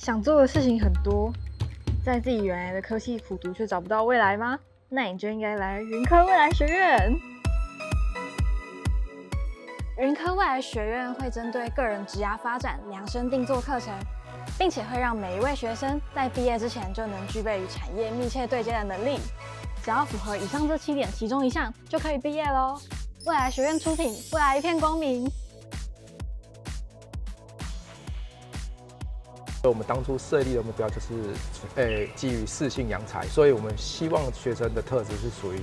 想做的事情很多，在自己原来的科系苦读却找不到未来吗？那你就应该来云科未来学院。云科未来学院会针对个人职涯发展量身定做课程，并且会让每一位学生在毕业之前就能具备与产业密切对接的能力。只要符合以上这七点其中一项，就可以毕业喽。未来学院出品，未来一片光明。所以我们当初设立的目标就是，诶，基于适性扬才，所以我们希望学生的特质是属于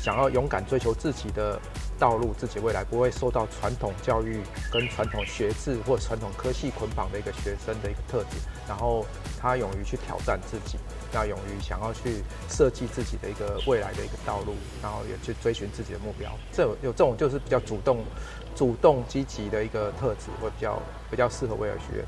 想要勇敢追求自己的道路、自己未来，不会受到传统教育跟传统学制或传统科系捆绑的一个学生的一个特质。然后他勇于去挑战自己，要勇于想要去设计自己的一个未来的一个道路，然后也去追寻自己的目标。这有这种就是比较主动、主动积极的一个特质，会比较比较适合威尔学院。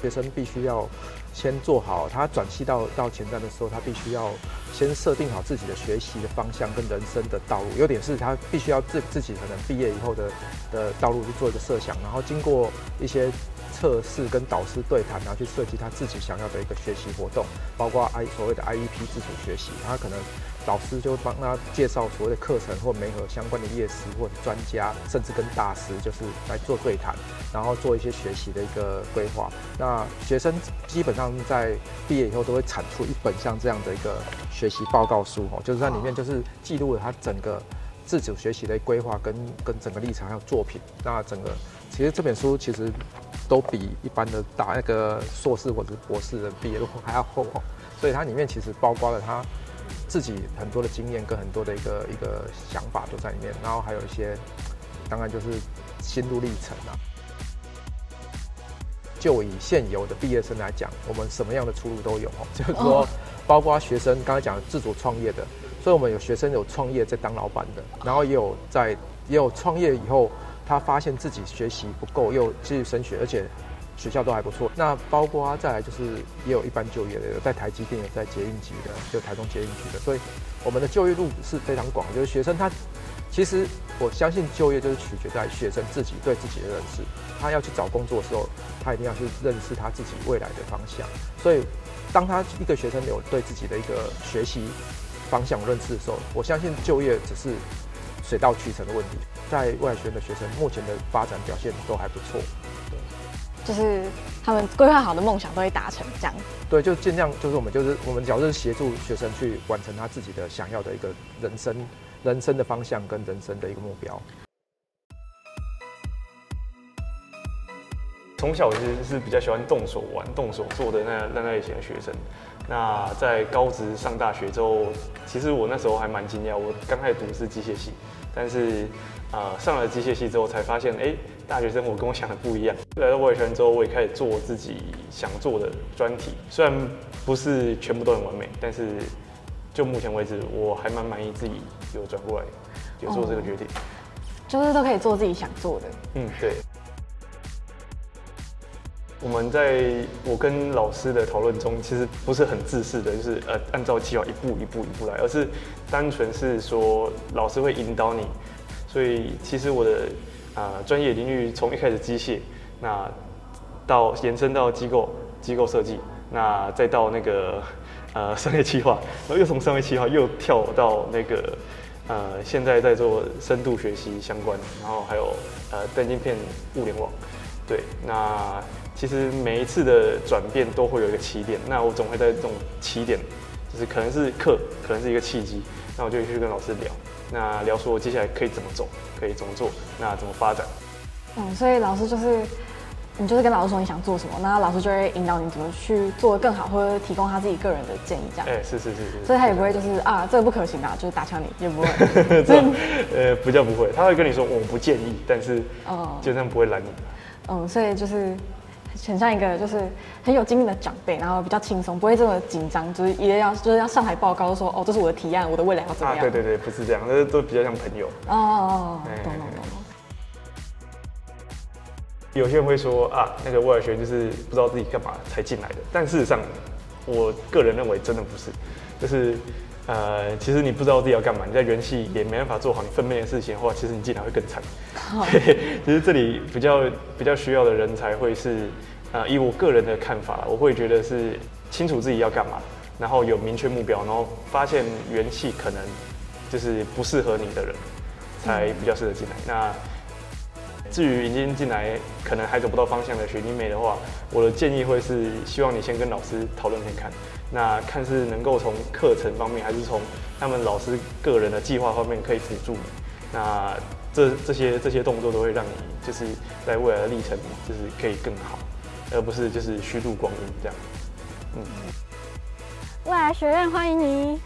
学生必须要先做好，他转系到到前站的时候，他必须要先设定好自己的学习的方向跟人生的道路。有点是他必须要自自己可能毕业以后的的道路去做一个设想，然后经过一些测试跟导师对谈，然后去设计他自己想要的一个学习活动，包括 I 所谓的 IEP 自主学习，他可能。导师就帮他介绍所谓的课程或媒合相关的业师或者专家，甚至跟大师就是来做对谈，然后做一些学习的一个规划。那学生基本上在毕业以后都会产出一本像这样的一个学习报告书哦，就是在里面就是记录了他整个自主学习的规划跟跟整个历程还有作品。那整个其实这本书其实都比一般的打那个硕士或者是博士的毕业都还要厚哦，所以它里面其实包括了他。自己很多的经验跟很多的一个一个想法都在里面，然后还有一些，当然就是心路历程啊。就以现有的毕业生来讲，我们什么样的出路都有哦，就是说，包括学生刚才讲自主创业的，所以我们有学生有创业在当老板的，然后也有在也有创业以后，他发现自己学习不够，又继续升学，而且。学校都还不错，那包括再来就是也有一般就业的，有在台积电，有在捷运局的，就台中捷运局的，所以我们的就业路是非常广。就是学生他其实我相信就业就是取决在学生自己对自己的认识，他要去找工作的时候，他一定要去认识他自己未来的方向。所以当他一个学生有对自己的一个学习方向认识的时候，我相信就业只是水到渠成的问题。在外学院的学生目前的发展表现都还不错。就是他们规划好的梦想都会达成，这样。对，就尽量就是我们就是我们主要是协助学生去完成他自己的想要的一个人生人生的方向跟人生的一个目标。从小其实是比较喜欢动手玩、动手做的那那类型的学生。那在高职上大学之后，其实我那时候还蛮惊讶，我刚开始读的是机械系，但是呃上了机械系之后才发现，哎。大学生活跟我想的不一样。来到外圈之后，我也开始做自己想做的专题。虽然不是全部都很完美，但是就目前为止，我还蛮满意自己有转过来，有做这个决定。就是都可以做自己想做的。嗯，对。我们在我跟老师的讨论中，其实不是很自私的，就是呃按照计划一步一步一步来，而是单纯是说老师会引导你。所以其实我的。啊，专业领域从一开始机械，那到延伸到机构机构设计，那再到那个 呃商业计划，然后又从商业计划又跳到那个呃现在在做深度学习相关，然后还有呃单晶片物联网，对，那其实每一次的转变都会有一个起点，那我总会在这种起点，就是可能是课，可能是一个契机，那我就去跟老师聊。那聊说接下来可以怎么走，可以怎么做，那怎么发展？嗯，所以老师就是，你就是跟老师说你想做什么，那老师就会引导你怎么去做的更好，或者提供他自己个人的建议，这样。哎，是是是是。所以他也不会就是啊，这个不可行啊，就是打枪你，也不会。这 呃，不叫不会，他会跟你说我不建议，但是哦，基本上不会拦你。嗯，所以就是。很像一个就是很有经验的长辈，然后比较轻松，不会这么紧张，就是一定要就是要上台报告说哦，这是我的提案，我的未来要怎么样？对对对，不是这样，那都比较像朋友。哦哦哦，懂懂懂。有些人会说啊，那个威尔学就是不知道自己干嘛才进来的，但事实上，我个人认为真的不是，就是呃，其实你不知道自己要干嘛，你在元气也没办法做好你分内的事情的话，其实你进来会更惨。其实这里比较比较需要的人才会是，呃，以我个人的看法，我会觉得是清楚自己要干嘛，然后有明确目标，然后发现元气可能就是不适合你的人，才比较适合进来。那至于已经进来可能还走不到方向的学弟妹的话，我的建议会是希望你先跟老师讨论看看，那看是能够从课程方面，还是从他们老师个人的计划方面可以辅助你。那这这些这些动作都会让你就是在未来的历程就是可以更好，而不是就是虚度光阴这样。嗯未来学院欢迎你。